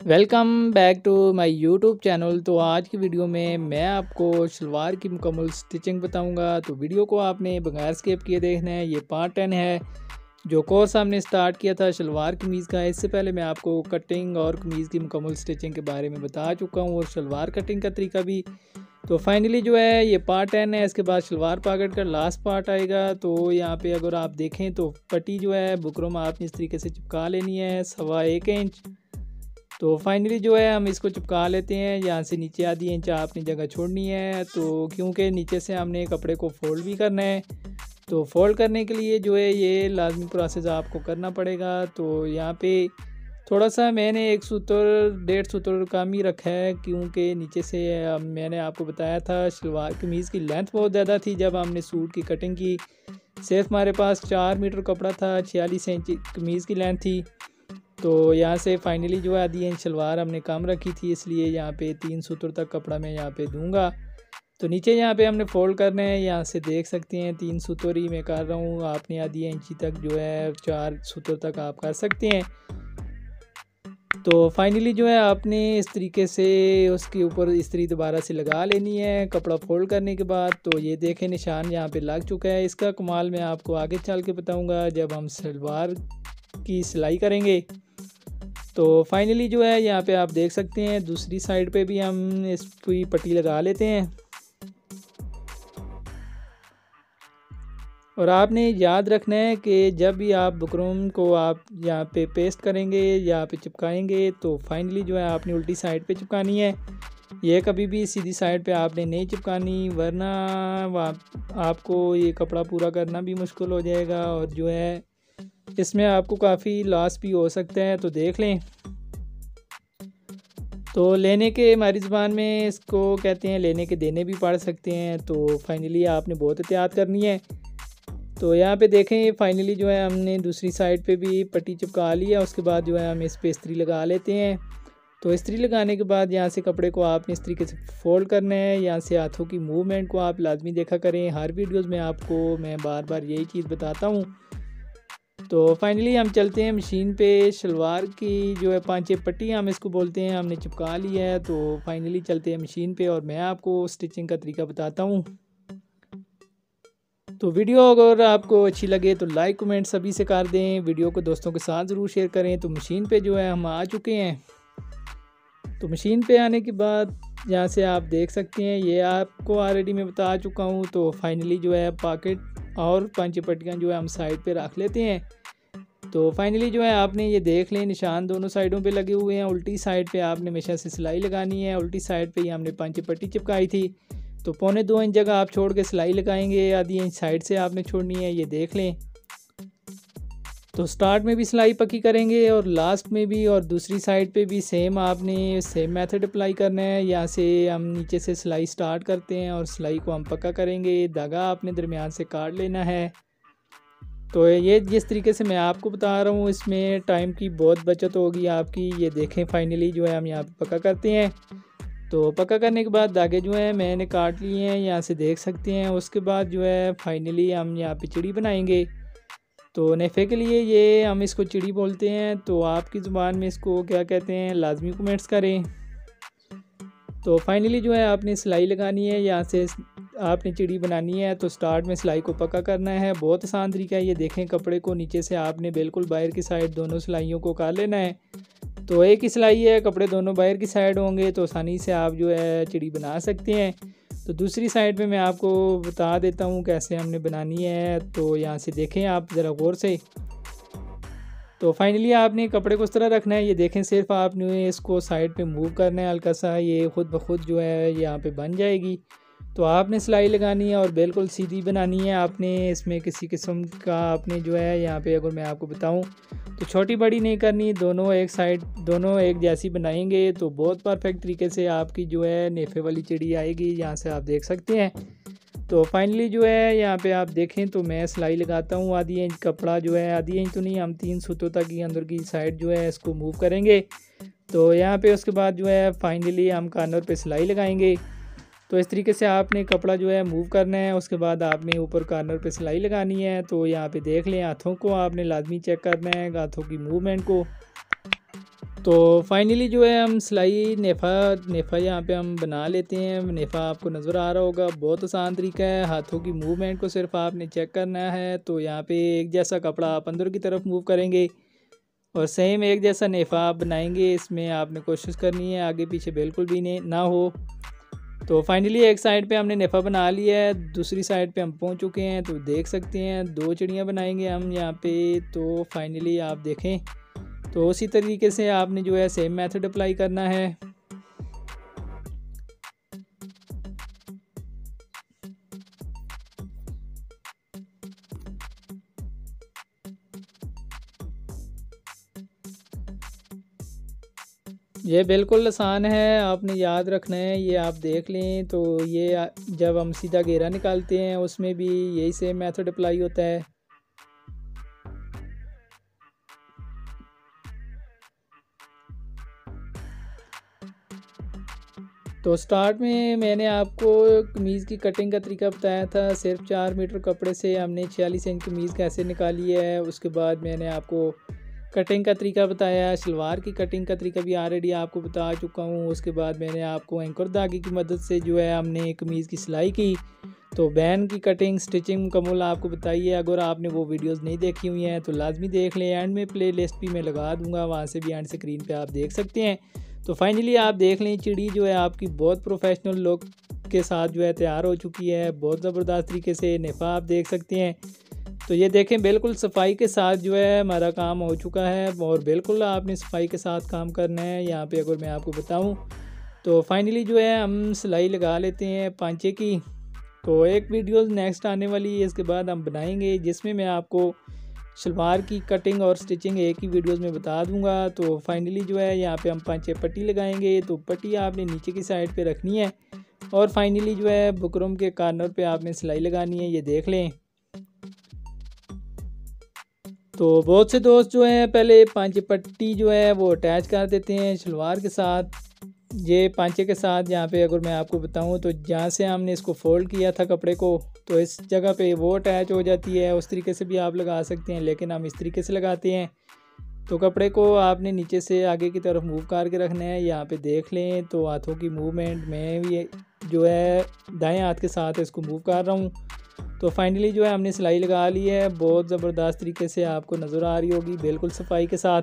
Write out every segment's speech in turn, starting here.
Welcome back to my YouTube channel तो आज की वीडियो में मैं आपको शलवार की मुकम्मल स्टिचिंग बताऊँगा। तो वीडियो को आपने बगैर स्केप किए देखना है। ये पार्ट टेन है, जो कोर्स हमने स्टार्ट किया था शलवार कमीज़ का। इससे पहले मैं आपको कटिंग और कमीज़ की मुकम्मल स्टिचिंग के बारे में बता चुका हूँ और शलवार कटिंग का तरीका भी। तो फाइनली जो है, ये पार्ट टेन है। इसके बाद शलवार पॉकेट का लास्ट पार्ट आएगा। तो यहाँ पे अगर आप देखें तो पट्टी जो है, बुकरों में आपने इस तरीके से चिपका लेनी है। सवा एक इंच। तो फाइनली जो है हम इसको चिपका लेते हैं, यहाँ से नीचे आधी इंच आपने जगह छोड़नी है। तो क्योंकि नीचे से हमने कपड़े को फोल्ड भी करना है तो फोल्ड करने के लिए जो है ये लाजमी प्रोसेस आपको करना पड़ेगा। तो यहाँ पे थोड़ा सा मैंने एक सूत्र, डेढ़ सूत्र कम ही रखा है, क्योंकि नीचे से मैंने आपको बताया था शलवार कमीज़ की लेंथ बहुत ज़्यादा थी जब हमने सूट की कटिंग की। सिर्फ़ हमारे पास चार मीटर कपड़ा था, छियालीस इंच कमीज़ की लेंथ थी। तो यहाँ से फाइनली जो है आधी इंच शलवार हमने कम रखी थी, इसलिए यहाँ पे तीन सूत्र तक कपड़ा मैं यहाँ पे दूँगा। तो नीचे यहाँ पे हमने फोल्ड करने हैं, यहाँ से देख सकते हैं, तीन सूत्र ही मैं कर रहा हूँ। आपने आधी इंची तक जो है, चार सूत्र तक आप कर सकते हैं। तो फाइनली जो है, आपने इस तरीके से उसके ऊपर इस्त्री दोबारा से लगा लेनी है, कपड़ा फोल्ड करने के बाद। तो ये देखें, निशान यहाँ पे लग चुका है। इसका कमाल मैं आपको आगे चल के बताऊँगा, जब हम सलवार की सिलाई करेंगे। तो फाइनली जो है, यहाँ पे आप देख सकते हैं, दूसरी साइड पे भी हम इस पूरी पट्टी लगा लेते हैं। और आपने याद रखना है कि जब भी आप बुकरूम को आप यहाँ पे पेस्ट करेंगे यहाँ पे चिपकाएँगे तो फाइनली जो है, आपने उल्टी साइड पे चिपकानी है। ये कभी भी सीधी साइड पे आपने नहीं चिपकानी, वरना आपको ये कपड़ा पूरा करना भी मुश्किल हो जाएगा और जो है इसमें आपको काफ़ी लॉस भी हो सकता है तो देख लें। तो लेने के, हमारी ज़बान में इसको कहते हैं, लेने के देने भी पड़ सकते हैं तो फाइनली आपने बहुत एहतियात करनी है। तो यहाँ पे देखें फाइनली जो है हमने दूसरी साइड पे भी पट्टी चिपका लिया उसके बाद जो है हम इस पर इस्त्री लगा लेते हैं। तो इस्त्री लगाने के बाद यहाँ से कपड़े को आपने इस तरीके से फोल्ड करना है, यहाँ से हाथों की मूवमेंट को आप लाजमी देखा करें। हर वीडियोज़ में आपको मैं बार बार यही चीज़ बताता हूँ। तो फाइनली हम चलते हैं मशीन पे शलवार की जो है पाँच पट्टी हम इसको बोलते हैं, हमने चिपका लिया है तो फाइनली चलते हैं मशीन पे और मैं आपको स्टिचिंग का तरीका बताता हूँ। तो वीडियो अगर आपको अच्छी लगे तो लाइक कमेंट सभी से कर दें वीडियो को दोस्तों के साथ ज़रूर शेयर करें। तो मशीन पे जो है हम आ चुके हैं। तो मशीन पे आने के बाद यहाँ से आप देख सकते हैं, ये आपको ऑलरेडी मैं बता चुका हूँ तो फाइनली जो है पॉकेट और पंच पट्टियाँ जो है हम साइड पे रख लेते हैं। तो फाइनली जो है आपने ये देख लें, निशान दोनों साइडों पे लगे हुए हैं। उल्टी साइड पे आपने हमेशा से सिलाई लगानी है, उल्टी साइड पे ही हमने पंच पट्टी चिपकाई थी। तो पौने दो इंच जगह आप छोड़ के सिलाई लगाएँगे, आधी इंच साइड से आपने छोड़नी है, ये देख लें। तो स्टार्ट में भी सिलाई पक्की करेंगे और लास्ट में भी और दूसरी साइड पे भी सेम आपने सेम मेथड अप्लाई करना है। यहाँ से हम नीचे से सिलाई स्टार्ट करते हैं और सिलाई को हम पक्का करेंगे। धागा आपने दरमियान से काट लेना है। तो ये, जिस तरीके से मैं आपको बता रहा हूँ, इसमें टाइम की बहुत बचत होगी आपकी। ये देखें फाइनली जो है हम यहाँ पे पक्का करते हैं। तो पक्का करने के बाद धागे जो हैं मैंने काट लिए हैं। यहाँ से देख सकते हैं, उसके बाद जो है फाइनली हम यहाँ पे चिड़ी बनाएँगे। तो नफ़े के लिए ये हम इसको चिड़ी बोलते हैं। तो आपकी ज़ुबान में इसको क्या कहते हैं? लाजमी कमेंट्स करें। तो फाइनली जो है आपने सिलाई लगानी है, यहाँ से आपने चिड़ी बनानी है तो स्टार्ट में सिलाई को पक्का करना है। बहुत आसान तरीका है, ये देखें कपड़े को नीचे से आपने बिल्कुल बाहर की साइड दोनों सिलाइयों को कर लेना है। तो एक ही सिलाई है, कपड़े दोनों बाहर की साइड होंगे तो आसानी से आप जो है चिड़ी बना सकते हैं। तो दूसरी साइड पे मैं आपको बता देता हूँ कैसे हमने बनानी है। तो यहाँ से देखें आप ज़रा गौर से। तो फाइनली आपने कपड़े को इस तरह रखना है। ये देखें सिर्फ़ आपने इसको साइड पे मूव करना है हल्का सा। ये खुद ब खुद जो है यहाँ पे बन जाएगी। तो आपने सिलाई लगानी है और बिल्कुल सीधी बनानी है। आपने इसमें किसी किस्म का आपने जो है यहाँ पे अगर मैं आपको बताऊँ तो छोटी बड़ी नहीं करनी, दोनों एक साइड दोनों एक जैसी बनाएँगे तो बहुत परफेक्ट तरीके से आपकी जो है नेफे वाली चिड़ी आएगी। यहाँ से आप देख सकते हैं। तो फाइनली जो है यहाँ पे आप देखें तो मैं सिलाई लगाता हूँ आधी इंच, कपड़ा जो है आधी इंच तो नहीं, हम तीन सूतों तक ही अंदर की साइड जो है इसको मूव करेंगे। तो यहाँ पे उसके बाद जो है फाइनली हम कार्नर पे सिलाई लगाएँगे। तो इस तरीके से आपने कपड़ा जो है मूव करना है, उसके बाद आपने ऊपर कार्नर पे सिलाई लगानी है तो यहाँ पे देख लें, हाथों को आपने लाजमी चेक करना है, हाथों की मूवमेंट को। तो फाइनली जो है हम सिलाई नेफ़ा नेफ़ा यहाँ पे हम बना लेते हैं। नेफ़ा आपको नज़र आ रहा होगा, बहुत आसान तरीका है, हाथों की मूवमेंट को सिर्फ़ आपने चेक करना है तो यहाँ पे एक जैसा कपड़ा आप अंदर की तरफ़ मूव करेंगे, और सेम एक जैसा नेफ़ा आप बनाएँगे, इसमें आपने कोशिश करनी है, आगे पीछे बिल्कुल भी नहीं ना हो। तो फाइनली एक साइड पे हमने नेफ़ा बना लिया है, दूसरी साइड पे हम पहुँच चुके हैं तो देख सकते हैं, दो चिड़ियाँ बनाएँगे हम यहाँ पे तो फाइनली आप देखें। तो उसी तरीके से आपने जो है सेम मेथड अप्लाई करना है। ये बिल्कुल आसान है, आपने याद रखना है, ये आप देख लें तो ये जब हम सीधा घेरा निकालते हैं, उसमें भी यही सेम मेथड अप्लाई होता है। तो स्टार्ट में मैंने आपको कमीज़ की कटिंग का तरीका बताया था, सिर्फ़ चार मीटर कपड़े से हमने छियालीस इंच कमीज़ कैसे निकाली है, उसके बाद मैंने आपको कटिंग का तरीका बताया है शलवार की कटिंग का तरीका भी ऑलरेडी आपको बता चुका हूँ। उसके बाद मैंने आपको एंकर धागे की मदद से जो है हमने कमीज़ की सिलाई की। तो बैन की कटिंग स्टिचिंग मुकम्मल आपको बताई है अगर आपने वो वीडियोस नहीं देखी हुई हैं तो लाजमी देख लें। एंड में प्ले लिस्ट भी मैं लगा दूँगा। वहाँ से भी एंड स्क्रीन पे आप देख सकते हैं। तो फाइनली आप देख लें, चिड़ी जो है आपकी बहुत प्रोफेशनल लुक के साथ जो है तैयार हो चुकी है। बहुत ज़बरदस्त तरीके से नफ़ा आप देख सकते हैं। तो ये देखें, बिल्कुल सफ़ाई के साथ जो है हमारा काम हो चुका है और बिल्कुल आपने सफ़ाई के साथ काम करना है। यहाँ पे अगर मैं आपको बताऊँ तो फाइनली जो है हम सिलाई लगा लेते हैं पांचे की। तो एक वीडियो नेक्स्ट आने वाली है, इसके बाद हम बनाएँगे, जिसमें मैं आपको शलवार की कटिंग और स्टिचिंग एक ही वीडियोस में बता दूँगा। तो फाइनली जो है यहाँ पे हम पाँच पट्टी लगाएँगे तो पट्टी आपने नीचे की साइड पे रखनी है और फाइनली जो है बुकरम के कार्नर पे आपने सिलाई लगानी है, ये देख लें। तो बहुत से दोस्त जो हैं, पहले पांचे पट्टी जो है, वो अटैच कर देते हैं शलवार के साथ। ये पांचे के साथ यहाँ पे अगर मैं आपको बताऊँ तो जहाँ से हमने इसको फोल्ड किया था कपड़े को तो इस जगह पे वो अटैच हो जाती है। उस तरीके से भी आप लगा सकते हैं, लेकिन हम इस तरीके से लगाते हैं। तो कपड़े को आपने नीचे से आगे की तरफ़ मूव करके रखना है। यहाँ पे देख लें तो हाथों की मूवमेंट में भी जो है दाएँ हाथ के साथ इसको मूव कर रहा हूँ। तो फाइनली जो है, हमने सिलाई लगा ली है। बहुत ज़बरदस्त तरीके से आपको नज़र आ रही होगी, बिल्कुल सफ़ाई के साथ।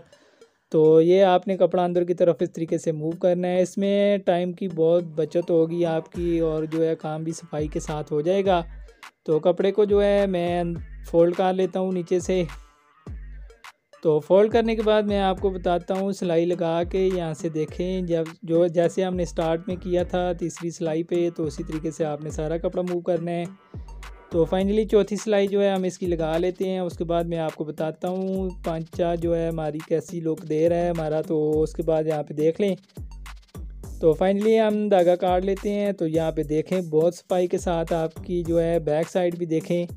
तो ये आपने कपड़ा अंदर की तरफ़ इस तरीके से मूव करना है। इसमें टाइम की बहुत बचत होगी आपकी और जो है, काम भी सफ़ाई के साथ हो जाएगा। तो कपड़े को जो है, मैं फोल्ड कर लेता हूँ नीचे से। तो फोल्ड करने के बाद मैं आपको बताता हूँ, सिलाई लगा के यहाँ से देखें। जब, जो जैसे हमने स्टार्ट में किया था तीसरी सिलाई पे तो उसी तरीके से आपने सारा कपड़ा मूव करना है। तो फाइनली चौथी सिलाई जो है हम इसकी लगा लेते हैं, उसके बाद मैं आपको बताता हूँ पांचा जो है हमारी कैसी लुक दे रहा है हमारा तो उसके बाद यहाँ पे देख लें। तो फाइनली हम धागा काट लेते हैं तो यहाँ पे देखें, बहुत सफ़ाई के साथ आपकी जो है बैक साइड भी देखें।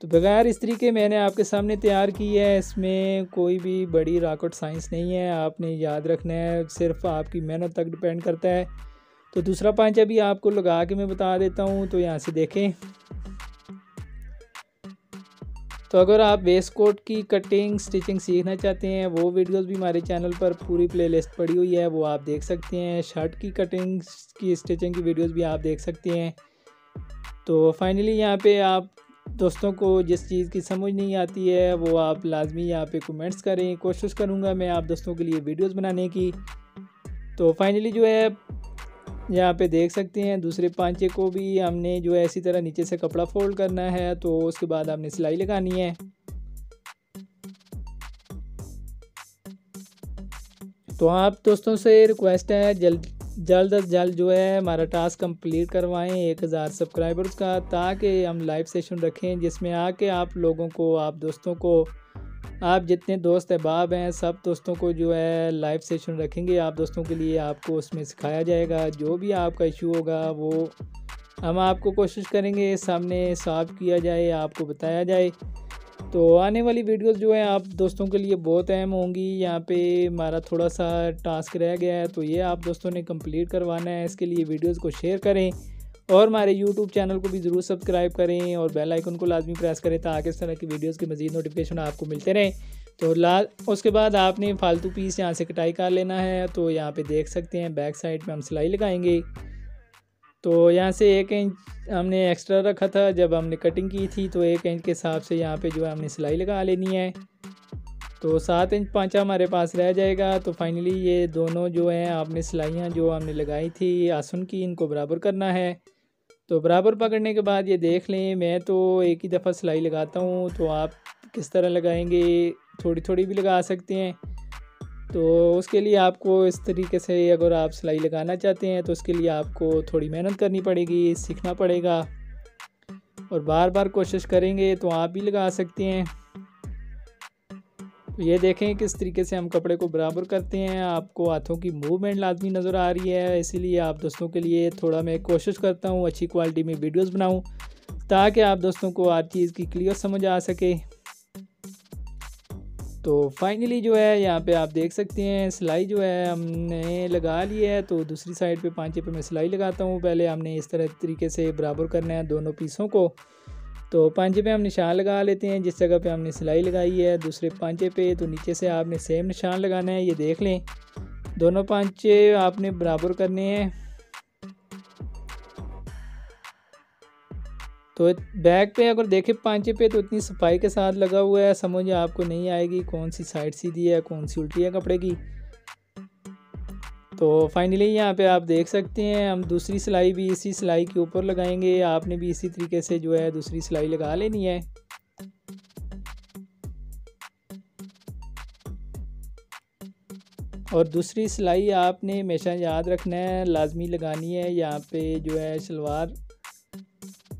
तो बगैर इस तरीके मैंने आपके सामने तैयार की है, इसमें कोई भी बड़ी रॉकेट साइंस नहीं है, आपने याद रखना है, सिर्फ़ आपकी मेहनत तक डिपेंड करता है। तो दूसरा पांचा भी आपको लगा के मैं बता देता हूँ तो यहाँ से देखें। तो अगर आप वेस्ट कोट की कटिंग स्टिचिंग सीखना चाहते हैं, वो वीडियोस भी हमारे चैनल पर पूरी प्लेलिस्ट पड़ी हुई है, वो आप देख सकते हैं। शर्ट की कटिंग की स्टिचिंग की वीडियोस भी आप देख सकते हैं। तो फाइनली यहाँ पे आप दोस्तों को जिस चीज़ की समझ नहीं आती है, वो आप लाजमी यहाँ पे कमेंट्स करें। कोशिश करूँगा मैं आप दोस्तों के लिए वीडियोस बनाने की। तो फाइनली जो है यहाँ पे देख सकते हैं, दूसरे पांचे को भी हमने जो है इसी तरह नीचे से कपड़ा फोल्ड करना है तो उसके बाद हमने सिलाई लगानी है। तो आप दोस्तों से रिक्वेस्ट है, जल्द जल्द अज जल्द जो है हमारा टास्क कंप्लीट करवाएँ, एक हज़ार सब्सक्राइबर्स का, ताकि हम लाइव सेशन रखें, जिसमें आके आप लोगों को, आप दोस्तों को आप जितने दोस्त अहबाब हैं, सब दोस्तों को जो है लाइव सेशन रखेंगे। आप दोस्तों के लिए आपको उसमें सिखाया जाएगा। जो भी आपका इशू होगा, वो हम आपको कोशिश करेंगे सामने साफ़ किया जाए, आपको बताया जाए। तो आने वाली वीडियोस जो है, आप दोस्तों के लिए बहुत अहम होंगी। यहाँ पे हमारा थोड़ा सा टास्क रह गया है तो ये आप दोस्तों ने कंप्लीट करवाना है। इसके लिए वीडियोस को शेयर करें। और हमारे यूट्यूब चैनल को भी ज़रूर सब्सक्राइब करें और बेल आइकन को लाजमी प्रेस करें ताकि इस तरह की वीडियोज़ के मजीद नोटिफिकेशन आपको मिलते रहें। तो ला, उसके बाद आपने फालतू पीस यहाँ से कटाई कर लेना है तो यहाँ पे देख सकते हैं बैक साइड पे हम सिलाई लगाएँगे। तो यहाँ से एक इंच हमने एक्स्ट्रा रखा था, जब हमने कटिंग की थी तो एक इंच के हिसाब से यहाँ पे जो है हमने सिलाई लगा लेनी है। तो सात इंच पाँचा हमारे पास रह जाएगा तो फाइनली ये दोनों जो हैं, आपने सिलाइयाँ जो हमने लगाई थी, आसन की, इनको बराबर करना है। तो बराबर पकड़ने के बाद ये देख लें, मैं तो एक ही दफ़ा सिलाई लगाता हूँ तो आप किस तरह लगाएँगे थोड़ी थोड़ी भी लगा सकते हैं। तो उसके लिए आपको इस तरीके से अगर आप सिलाई लगाना चाहते हैं तो उसके लिए आपको थोड़ी मेहनत करनी पड़ेगी, सीखना पड़ेगा। और बार बार कोशिश करेंगे तो आप भी लगा सकते हैं। तो ये देखें किस तरीके से हम कपड़े को बराबर करते हैं। आपको हाथों की मूवमेंट लाजमी नज़र आ रही है, इसीलिए आप दोस्तों के लिए थोड़ा मैं कोशिश करता हूँ अच्छी क्वालिटी में वीडियोस बनाऊँ, ताकि आप दोस्तों को हर चीज़ की क्लियर समझ आ सके। तो फाइनली जो है, यहाँ पे आप देख सकते हैं, सिलाई जो है हमने लगा ली है तो दूसरी साइड पे पाँचे पे मैं सिलाई लगाता हूँ। पहले हमने इस तरह तरीके से बराबर करना है दोनों पीसों को। तो पांचे पे हम निशान लगा लेते हैं, जिस जगह पे हमने सिलाई लगाई है, दूसरे पांचे पे तो नीचे से आपने सेम निशान लगाना है, ये देख लें। दोनों पांचे आपने बराबर करने हैं। तो बैक पे अगर देखें पांचे पे तो इतनी सफ़ाई के साथ लगा हुआ है, समझ आपको नहीं आएगी कौन सी साइड सीधी है, कौन सी उल्टी है कपड़े की। तो फाइनली यहाँ पे आप देख सकते हैं, हम दूसरी सिलाई भी इसी सिलाई के ऊपर लगाएँगे। आपने भी इसी तरीके से जो है दूसरी सिलाई लगा लेनी है। और दूसरी सिलाई आपने हमेशा याद रखना है, लाजमी लगानी है। यहाँ पे जो है शलवार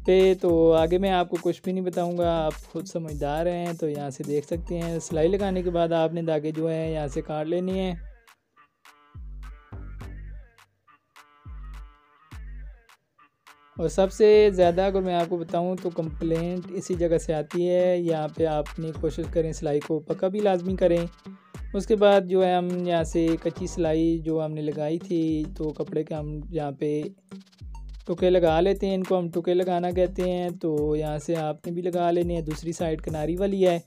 पे तो आगे मैं आपको कुछ भी नहीं बताऊँगा, आप खुद समझदार हैं तो यहाँ से देख सकते हैं। सिलाई लगाने के बाद आपने धागे जो है यहाँ से काट लेनी है। और सबसे ज़्यादा अगर मैं आपको बताऊँ तो कंप्लेंट इसी जगह से आती है, यहाँ पे आपने कोशिश करें सिलाई को पक्का भी लाजमी करें। उसके बाद जो है हम यहाँ से कच्ची सिलाई जो हमने लगाई थी तो कपड़े के हम यहाँ पे टुके लगा लेते हैं, इनको हम टुके लगाना कहते हैं तो यहाँ से आपने भी लगा लेने हैं। दूसरी साइड किनारी वाली है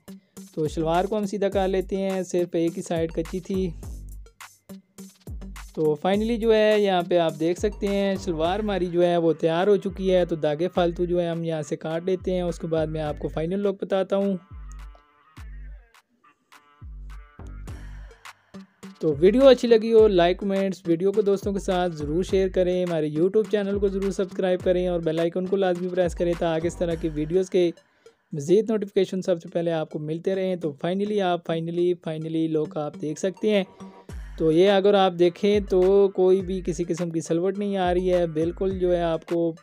तो शलवार को हम सीधा कर लेते हैं, सिर्फ़ एक ही साइड कच्ची थी। तो फाइनली जो है, यहाँ पे आप देख सकते हैं शलवार हमारी जो है, वो तैयार हो चुकी है। तो धागे फालतू जो है, हम यहाँ से काट लेते हैं। उसके बाद मैं आपको फाइनल लुक बताता हूँ। तो वीडियो अच्छी लगी हो लाइक कमेंट्स वीडियो को दोस्तों के साथ ज़रूर शेयर करें। हमारे यूट्यूब चैनल को ज़रूर सब्सक्राइब करें और बेल आइकन को लाजमी प्रेस करें, ताकि इस तरह की वीडियोस के मज़ीद नोटिफिकेशन सबसे पहले आपको मिलते रहें। तो फाइनली आप फाइनली फाइनली लोग आप देख सकते हैं। तो ये अगर आप देखें तो कोई भी किसी किस्म की सलवट नहीं आ रही है। बिल्कुल जो है आपको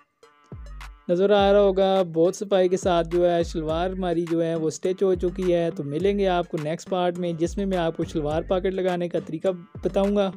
नज़र आ रहा होगा, बहुत सफ़ाई के साथ जो है शलवार हमारी जो है वो स्टिच हो चुकी है। तो मिलेंगे आपको नेक्स्ट पार्ट में, जिसमें मैं आपको शलवार पॉकेट लगाने का तरीका बताऊँगा।